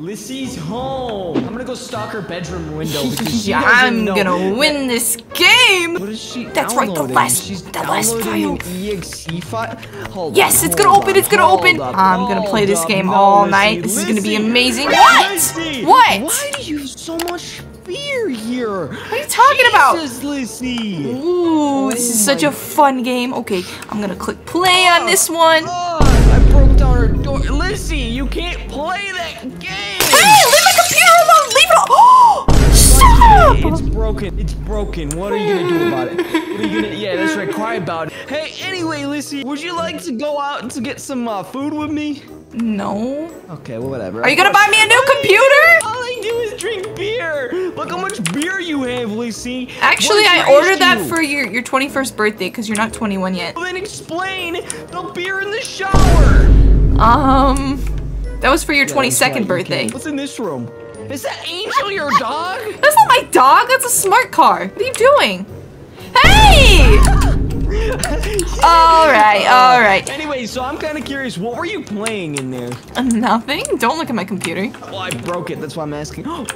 Lyssy's home. I'm gonna go stalk her bedroom window because she Yeah, I'm gonna win this game. What is she That's right, the last- She's the last file. exe file. Hold Yes, on, it's gonna open, it's gonna open. up, I'm gonna play this up. game No, all Lyssy, night. This is gonna be amazing. What? Lyssy, What? Why do you have so much fear here? What are you talking about? Jesus, Lyssy. Ooh, this is Oh such a fun game. Okay, I'm gonna click play on ah, this one. Oh, I broke down her door. Lyssy, you can't play that game. Stop! It's broken. It's broken. What are you gonna do about it? What are you gonna? Yeah, that's right. Cry about it. Hey, anyway, Lyssy, would you like to go out to get some uh, food with me? No. Okay, well, whatever. Are you gonna buy me a new computer? All I do is drink beer. Look how much beer you have, Lyssy. Actually, I ordered that you? for your, your 21st birthday because you're not 21 yet. Well, then explain the beer in the shower. Um, that was for your Yeah, that's right, 22nd birthday. What's in this room? Is that Angel your dog? That's not my dog. That's a smart car. What are you doing? Hey! all right, uh, all right. Anyway, so I'm kind of curious. What were you playing in there? Nothing. Don't look at my computer. Well, I broke it. That's why I'm asking. Oh,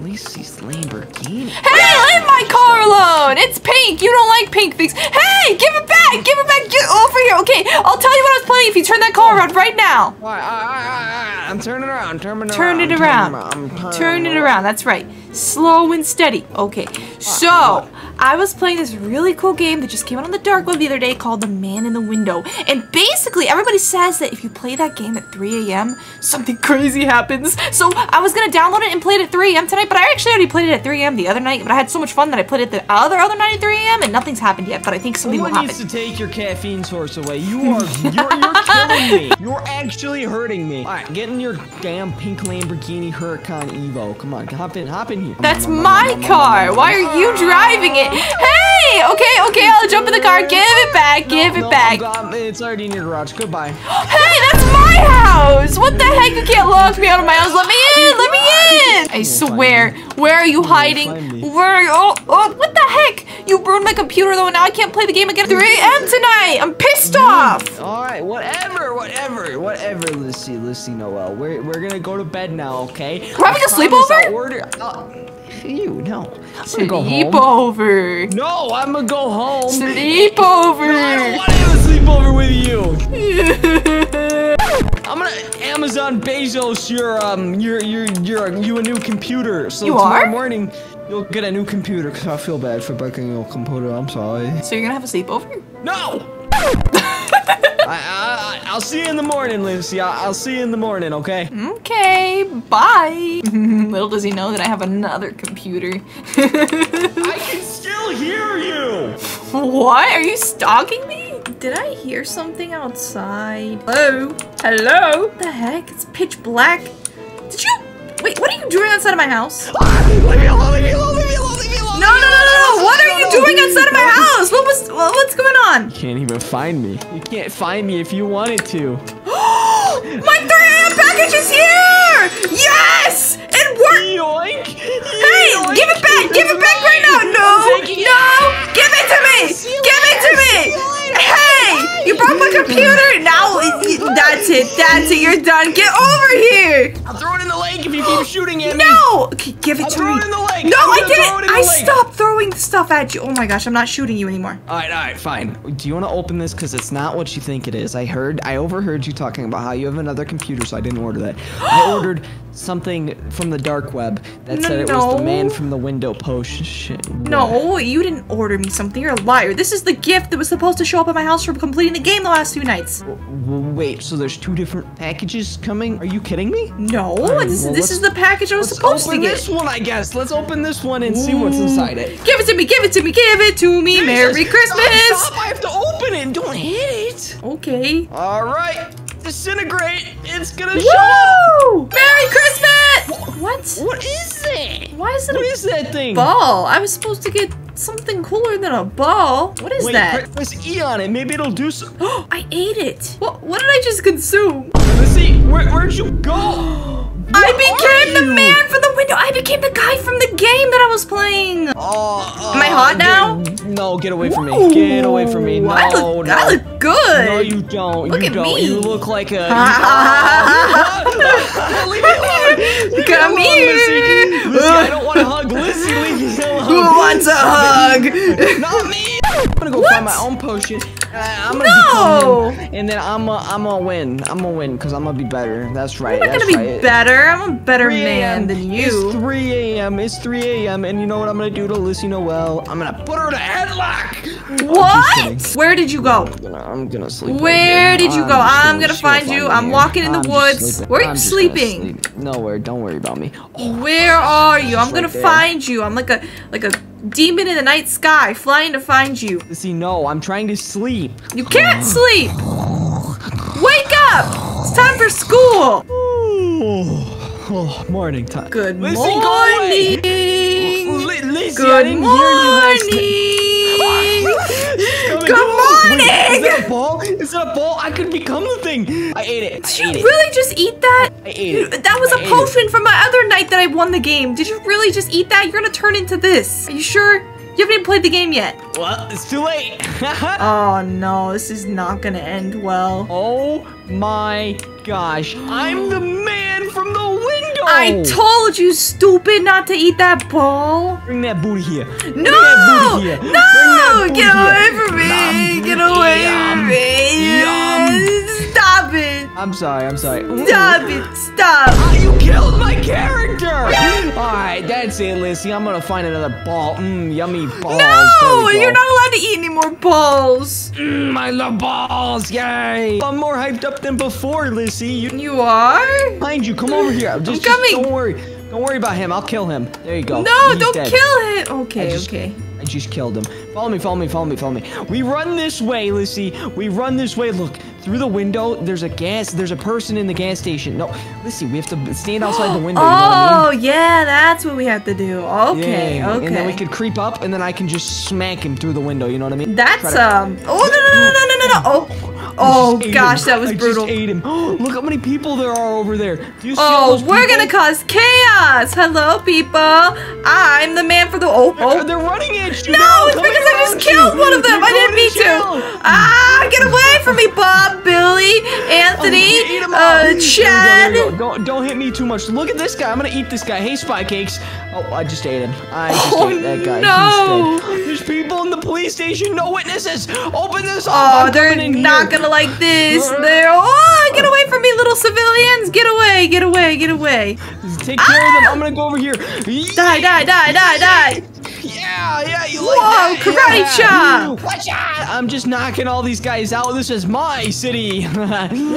Lacey's Lamborghini. Hey, leave my car alone. It's pink. You don't like pink things. Hey, give it back. Give it back. Get over here. Okay, I'll tell you what I was playing if you turn that car around right now. All right, all right, all right, all right. I'm turning around. Turning around. Turn it around. Turn it around. That's right. Slow and steady. Okay. So, I was playing this really cool game that just came out on the dark web the other day called The Man in the Window. And basically, everybody says that if you play that game at 3 a.m., something crazy happens. So, I was going to download it and play it at 3 a.m. tonight, but I actually already played it at 3 a.m. the other night. But I had so much fun that I played it the other other night at 3 a.m. and nothing's happened yet. But I think something will Someone happen. needs to take your caffeine source away. You are, you're, you're killing me. You're actually hurting me. All right, get in your damn pink Lamborghini Huracan Evo. Come on, hop in, hop in here. That's my car. Why are you driving it? Hey! Okay, okay, I'll jump in the car. Give it back. Give it No, back. I'm. It's already in your garage. Goodbye. Hey, that's my house! What the heck? You can't lock me out of my house. Let me in! Let me in! I swear. Where are you hiding? Where are you? Oh, oh, what the heck? You ruined my computer though, and now I can't play the game again at 3 a.m. tonight. I'm pissed mm-hmm. off. All right, whatever, whatever, whatever, Lucy, Lucy Noel. We're, we're gonna go to bed now, okay? We're having a sleepover? I'll order. I'll, you no. I'm gonna go home. Sleepover. No, I'm gonna go home. I don't Sleepover. want to have a sleepover with you. I'm gonna Amazon Bezos your um your your your you a new computer. So You tomorrow are? morning you'll get a new computer. Cause I feel bad for breaking your computer. I'm sorry. So you're gonna have a sleepover? No. I, I, will see you in the morning, Lucy. I, I'll see you in the morning, okay? Okay, bye. Little does he know that I have another computer. I can still hear you. What? Are you stalking me? Did I hear something outside? Hello? Hello? What the heck? It's pitch black. Did you? Wait, what are you doing outside of my house? Ah, Leave me alone. Leave me alone. Leave me alone. Leave me alone. No, no, no! What are you doing outside of my house? What was? what- What's going on? You can't even find me. You can't find me if you wanted to. My 3 a.m. package is here! Yes! It worked! Yoink! Hey, give it back! Give it back right now! No! No! Give it to me! Give it to me! Hey! You broke my computer! Now, that's it. That's it. You're done. Get over here! I'll throw it in the lake if you keep shooting at me. No! Okay, give it I'll to me. Lake. No, I gonna throw it in didn't. I lake. stopped throwing stuff at you. Oh my gosh, I'm not shooting you anymore. All right, all right, fine. Do you want to open this? Because it's not what you think it is. I heard, I overheard you talking about how you have another computer, so I didn't order that. I ordered something from the dark web that No, said it was the man from the window post. Shit. No, you didn't order me something. You're a liar. This is the gift that was supposed to show up at my house from completing the game the last two nights. Wait, so there's two different packages coming? Are you kidding me? No, right, this, well, this is the package I was supposed to open get. this one, I guess. Let's open this one and see what's inside it. Give it to me, give it to me, give it to me. Merry Christmas! Stop, stop, I have to open it. Don't hit it. Okay. All right, disintegrate. It's gonna show up. Merry Christmas! What? What is it? Why is it What a is that thing? ball? I was supposed to get something cooler than a ball. What is Wait, that? pre- press E on it. Maybe it'll do some. I ate it. What, what did I just consume? Let's see. Where, where'd you go? I Where became are the you? man from the window. I became the guy from the playing. Oh, Am I hot now? get- no, get away from me. Get away from me. No, I look, no. I look good. No, you don't. Look you at don't. me. You look like a. Leave. Come on, Lyssy. here. I don't want to hug. Lyssy, leave me alone. Who wants a hug? Not me. My own potion. Uh, I'm gonna No. and then I'm gonna I'm gonna win. I'm gonna win because I'm gonna be better. That's right. I'm not gonna be better. I'm a better man than It's 3 a.m. It's 3 a.m. And you know what I'm gonna do to Lyssy Noel? I'm gonna put her in a headlock. What? Where did you go? I'm gonna, I'm gonna sleep. Where here. did you I'm go? I'm gonna she'll find you. I'm here. walking in the I'm woods. sleeping. Where are you I'm sleeping? sleep. Nowhere. Don't worry about me. Where are you? I'm right gonna there. find you. I'm like a like a demon in the night sky, flying to find you. Lyssy, no. I'm trying to sleep. You can't sleep. Wake up! It's time for school. Oh, oh morning time. Good Lyssy, morning. Li- Lyssy, I Good didn't you last night. morning. Good Wait, is that a ball? Is that a ball? I could become the thing. I ate it. Did I you ate it. really just eat that? I ate it. That was I a ate it. potion from my other night that I won the game. Did you really just eat that? You're gonna turn into this. Are you sure? You haven't even played the game yet. Well, it's too late. Oh no, this is not gonna end well. oh my gosh. I'm the man from the window. I told you, stupid, not to eat that ball. Bring that booty here. No! booty here. No! booty Get away here. from me! Nom. Get away Yum. from me! Yum. Stop it! I'm sorry. I'm sorry. Stop it! Stop! Ah, you killed my character! Alright, that's it, Lyssy. I'm gonna find another ball. Mmm, yummy balls. No! You're not allowed to eat any more balls. Mmm, I love balls! Yay! I'm more hyped up than before, Lyssy. You You are? behind you. Come over here. Just, just coming. don't worry. Don't worry about him. I'll kill him. There you go. No! He's don't dead. kill him. Okay, just- okay. I just killed him. Follow me, follow me, follow me, follow me. We run this way, Lyssy. We run this way. Look, through the window, there's a gas, there's a person in the gas station. No, Lyssy, we have to stand outside the window, you know I Oh yeah, that's what we have to do. Okay, Yeah, okay. And then we could creep up, and then I can just smack him through the window, you know what I mean? That's um. Oh no no no no no no no! Oh, oh gosh, that was brutal. Just ate him. Look how many people there are over there. Do you see all Oh, we're people? gonna cause chaos! Hello, people! I'm the man for the. Oh, oh. they're running at you. No, They're it's coming because I just killed you. one of them. You're I didn't mean to. Ah, get away from me, Bob, Billy, Anthony, Oh, 'em all. uh, There we go, Chad. go. Don't, don't hit me too much. Look at this guy. I'm gonna eat this guy. Hey, Spy Cakes. Oh, I just ate him. I just Oh, ate that guy. no. There's people in the police station. No witnesses. Open this up. Oh, they're not gonna like this. They're oh, get away from me, little civilians! Get away! Get away! Get away! Take care of them. I'm gonna go over here. Die! Die! Die! Die! Die! Yeah, yeah, you Whoa, like that? karate yeah. chop. Watch out! I'm just knocking all these guys out. This is my city. What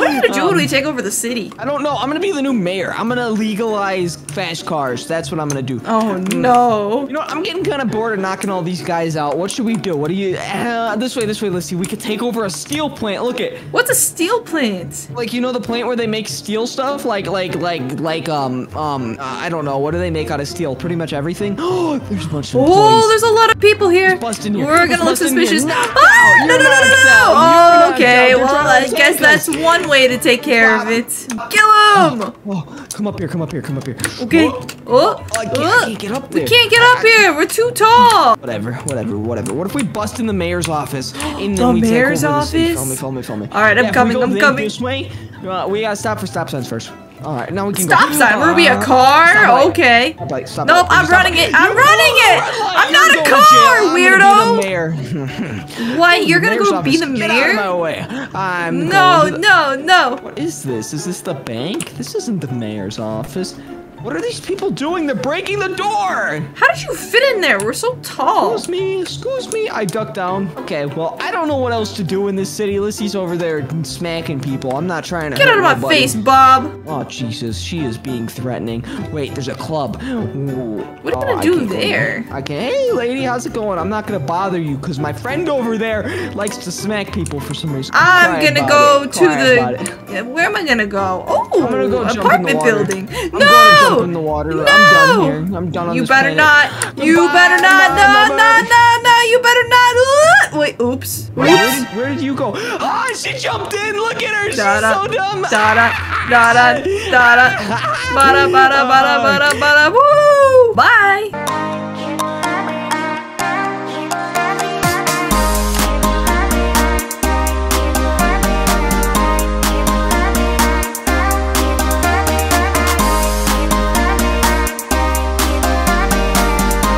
are you gonna do when we take over the city? I don't know. I'm gonna be the new mayor. I'm gonna legalize fast cars. That's what I'm gonna do. Oh no! You know, I'm getting kind of bored of knocking all these guys out. What should we do? What do you? Uh, this way, this way. Let's see. We could take over a steel plant. Look at, What's a steel plant? like you know the plant where they make steel stuff, like like like like um um uh, I don't know. What do they make out of steel? Pretty much everything. Oh, there's a bunch of Oh, there's a lot of people here. Let's bust in here. We're gonna Let's look bust in here. suspicious. Knocked Ah, no, no, no, no, no, no. Oh, okay. Well, I guess that's one way to take care of it. Kill him. Oh, come up here, come up here, come up here. Okay. Whoa. Oh, I can't, I oh. can't get up there. We can't get up here. We're too tall. Whatever, whatever, whatever. What if we bust in the mayor's office and The we mayor's over the city? office? Follow me, follow me, follow me. All right, I'm Yeah, coming, I'm coming. This way. Uh, we gotta stop for stop signs first. All right, now we can Stop go. sign. We're gonna be a Uh, car. stoplight. Okay. Stoplight, stoplight. Nope, I'm Stop running light. it. I'm running go, it. red light. I'm You're not a going to car, jail. I'm weirdo. gonna be mayor. What? You're gonna go be office. the Get out of my mayor? way. I'm No, going to the- no, no. What is this? Is this the bank? This isn't the mayor's office. What are these people doing? They're breaking the door! How did you fit in there? We're so tall. Excuse me, excuse me. I ducked down. Okay, well, I don't know what else to do in this city. Lyssy's over there smacking people. I'm not trying to Get out of my nobody. face, Bob. Oh, Jesus, she is being threatening. Wait, there's a club. Ooh. What are you Oh, gonna I do go there? I can Hey, lady, how's it going? I'm not gonna bother you because my friend over there likes to smack people for some reason. I'm gonna go it. to the. Yeah, Where am I gonna go? Oh, I'm gonna go jump in the apartment building. I'm no, gonna jump in the water. No. I'm done here. I'm done on You this better planet. not. You Goodbye, better not. No, no, bye. no, no. You better not. Uh, Wait, oops. Wait, where, did, where did you go? Ah, she jumped in. Look at her. She's Da-da, so dumb. Da da da da da da. Bada bada bada bada bada. Woo! Bye.